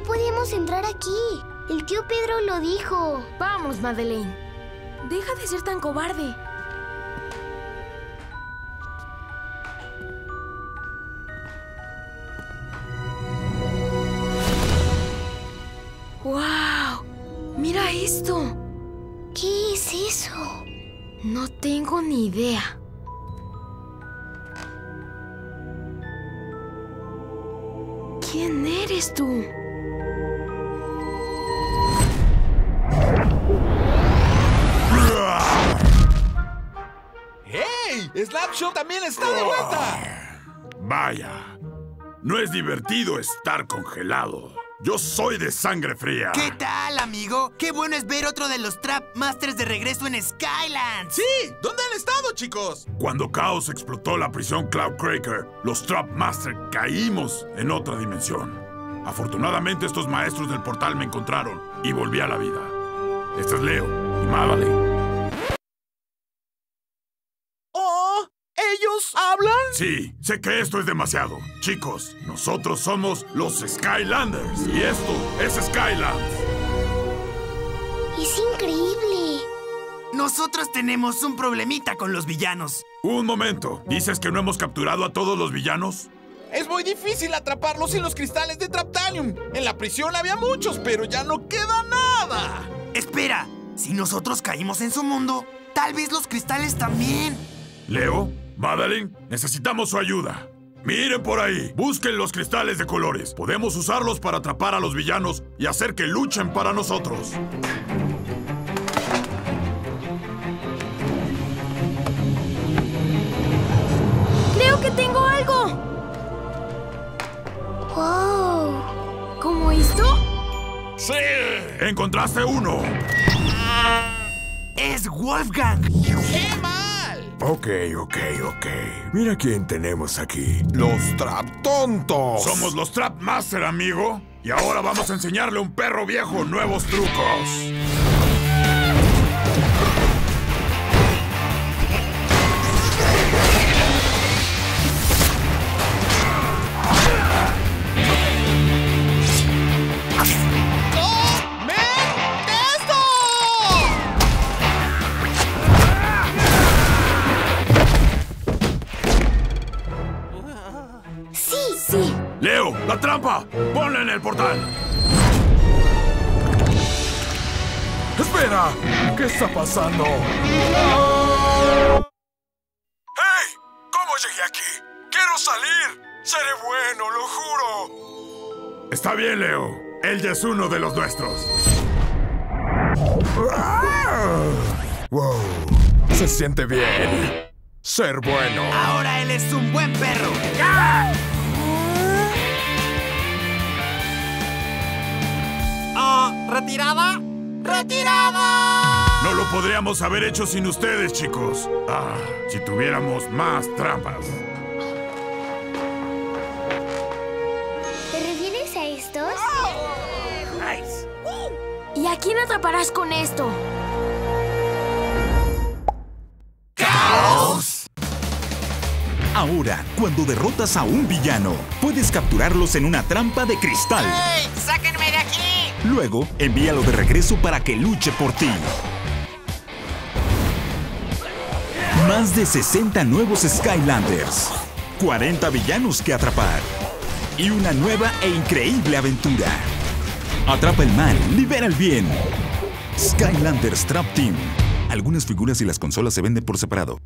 podemos entrar aquí. El tío Pedro lo dijo. Vamos, Madeleine. Deja de ser tan cobarde. ¡Wow! ¡Mira esto! ¿Qué es eso? No tengo ni idea. ¿Quién eres tú? ¡Slapshot también está de vuelta! Vaya, no es divertido estar congelado. Yo soy de sangre fría. ¿Qué tal, amigo? Qué bueno es ver otro de los Trap Masters de regreso en Skylands. ¡Sí! ¿Dónde han estado, chicos? Cuando Chaos explotó la prisión Cloudcracker, los Trap Master caímos en otra dimensión. Afortunadamente estos maestros del portal me encontraron y volví a la vida. Este es Leo y Madeline. Sí, sé que esto es demasiado. Chicos, nosotros somos los Skylanders y esto es Skylands. Es increíble. Nosotros tenemos un problemita con los villanos. Un momento, ¿dices que no hemos capturado a todos los villanos? Es muy difícil atraparlos sin los cristales de Traptanium. En la prisión había muchos, pero ya no queda nada. Espera, si nosotros caímos en su mundo, tal vez los cristales también. Leo, Madeline, necesitamos su ayuda. Miren por ahí, busquen los cristales de colores. Podemos usarlos para atrapar a los villanos y hacer que luchen para nosotros. ¡Creo que tengo algo! ¡Wow! ¿Cómo esto? ¡Sí! ¡Encontraste uno! Es Wolfgang. Ok, ok, ok. Mira quién tenemos aquí. Los Trap Tontos. Somos los Trap Master, amigo. Y ahora vamos a enseñarle a un perro viejo nuevos trucos. La trampa. Ponla en el portal. ¡Espera! ¿Qué está pasando? ¡Hey! ¿Cómo llegué aquí? ¡Quiero salir! ¡Seré bueno, lo juro! Está bien, Leo. Él ya es uno de los nuestros. ¡Wow! Se siente bien. Ser bueno. Ahora él es un buen perro. Ah, ¿retirada? ¡Retirada! No lo podríamos haber hecho sin ustedes, chicos. Ah, si tuviéramos más trampas. ¿te refieres a estos? ¿Y a quién atraparás con esto? Ahora, cuando derrotas a un villano, puedes capturarlos en una trampa de cristal. ¡Ey! ¡Sáquenme de aquí! Luego, envíalo de regreso para que luche por ti. Más de 60 nuevos Skylanders, 40 villanos que atrapar y una nueva e increíble aventura. Atrapa el mal, libera el bien. Skylanders Trap Team. Algunas figuras y las consolas se venden por separado.